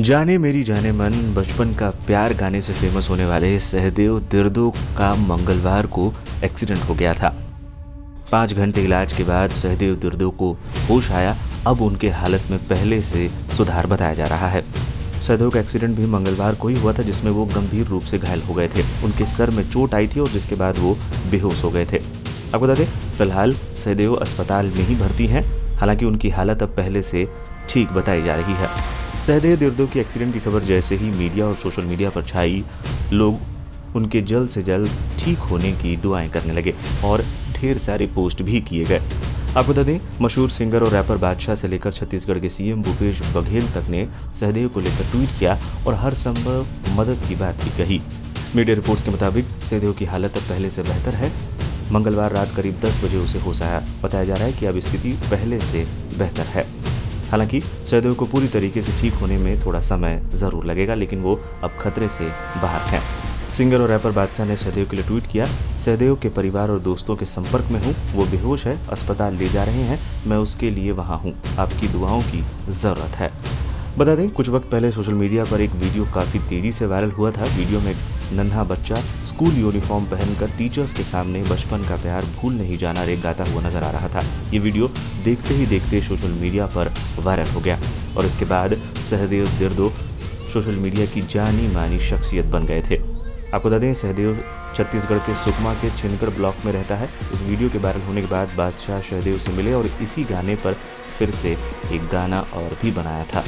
जाने मेरी जाने मन, बचपन का प्यार गाने से फ़ेमस होने वाले सहदेव दिर्दो का मंगलवार को एक्सीडेंट हो गया था। पाँच घंटे इलाज के बाद सहदेव दिर्दो को होश आया। अब उनके हालत में पहले से सुधार बताया जा रहा है। सहदेव का एक्सीडेंट भी मंगलवार को ही हुआ था, जिसमें वो गंभीर रूप से घायल हो गए थे। उनके सर में चोट आई थी और जिसके बाद वो बेहोश हो गए थे। आपको बता दें, फ़िलहाल सहदेव अस्पताल में ही भर्ती हैं। हालाँकि उनकी हालत अब पहले से ठीक बताई जा रही है। सहदेव दिर्दो की एक्सीडेंट की खबर जैसे ही मीडिया और सोशल मीडिया पर छाई, लोग उनके जल्द से जल्द ठीक होने की दुआएँ करने लगे और ढेर सारे पोस्ट भी किए गए। आपको बता दें, मशहूर सिंगर और रैपर बादशाह से लेकर छत्तीसगढ़ के सीएम भूपेश बघेल तक ने सहदेव को लेकर ट्वीट किया और हर संभव मदद की बात भी कही। मीडिया रिपोर्ट्स के मुताबिक सहदेव की हालत अब पहले से बेहतर है। मंगलवार रात करीब 10 बजे उसे होश आया। बताया जा रहा है कि अब स्थिति पहले से बेहतर है। हालाँकि सहदेव को पूरी तरीके से ठीक होने में थोड़ा समय ज़रूर लगेगा, लेकिन वो अब खतरे से बाहर हैं। सिंगर और रैपर बादशाह ने सहदेव के लिए ट्वीट किया सहदेव के परिवार और दोस्तों के संपर्क में हूँ, वो बेहोश है, अस्पताल ले जा रहे हैं, मैं उसके लिए वहाँ हूँ, आपकी दुआओं की ज़रूरत है। बता दें, कुछ वक्त पहले सोशल मीडिया पर एक वीडियो काफ़ी तेज़ी से वायरल हुआ था, वीडियो में नन्हा बच्चा स्कूल यूनिफॉर्म पहनकर टीचर्स के सामने बचपन का प्यार भूल नहीं जाना रे गाता हुआ नज़र आ रहा था। ये वीडियो देखते ही देखते सोशल मीडिया पर वायरल हो गया और इसके बाद सहदेव दिर्दो सोशल मीडिया की जानी मानी शख्सियत बन गए थे। आपको बता दें, सहदेव छत्तीसगढ़ के सुकमा के छिनकर ब्लॉक में रहता है। इस वीडियो के वायरल होने के बाद बादशाह सहदेव से मिले और इसी गाने पर फिर से एक गाना और भी बनाया था।